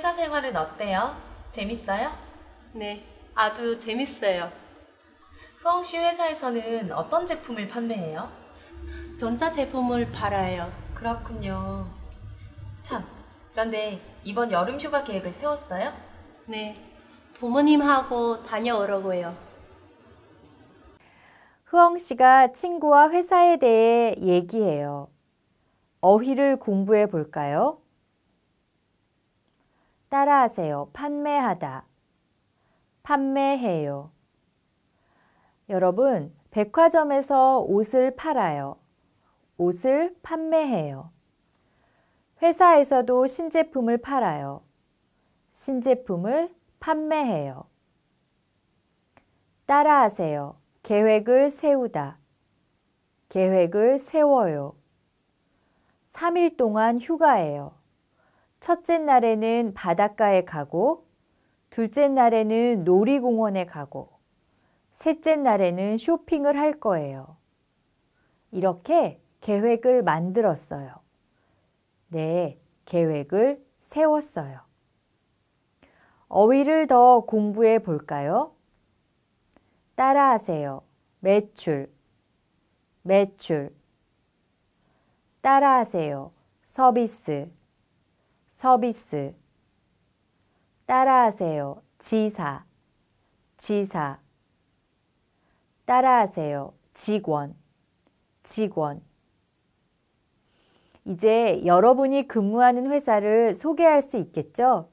회사 생활은 어때요? 재밌어요? 네, 아주 재밌어요. 후엉 씨 회사에서는 어떤 제품을 판매해요? 전자 제품을 팔아요. 그렇군요. 참, 그런데 이번 여름 휴가 계획을 세웠어요? 네, 부모님하고 다녀오려고요. 흐엉 씨가 친구와 회사에 대해 얘기해요. 어휘를 공부해 볼까요? 따라하세요. 판매하다. 판매해요. 여러분, 백화점에서 옷을 팔아요. 옷을 판매해요. 회사에서도 신제품을 팔아요. 신제품을 판매해요. 따라하세요. 계획을 세우다. 계획을 세워요. 3일 동안 휴가예요. 첫째 날에는 바닷가에 가고, 둘째 날에는 놀이공원에 가고, 셋째 날에는 쇼핑을 할 거예요. 이렇게 계획을 만들었어요. 네, 계획을 세웠어요. 어휘를 더 공부해 볼까요? 따라하세요. 매출, 매출. 따라하세요. 서비스, 서비스. 따라하세요. 지사, 지사. 따라하세요. 직원, 직원. 이제 여러분이 근무하는 회사를 소개할 수 있겠죠?